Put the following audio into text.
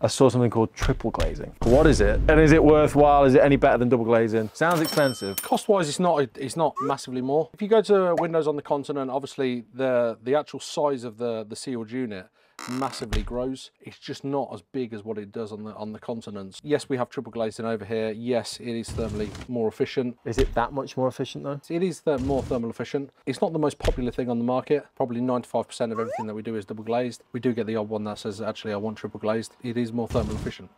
I saw something called triple glazing. What is it? And is it worthwhile? Is it any better than double glazing? Sounds expensive. Cost-wise, it's not it's not massively more. If you go to Windows on the continent, obviously the the actual size of the the sealed unit massively grows. It's just not as big as what it does on the on the continents. Yes, we have triple glazing over here. Yes, it is thermally more efficient. Is it that much more efficient though? It is th more thermal efficient. It's not the most popular thing on the market. Probably 95% of everything that we do is double glazed. We do get the odd one that says, actually, I want triple glazed. It is more thermal efficient.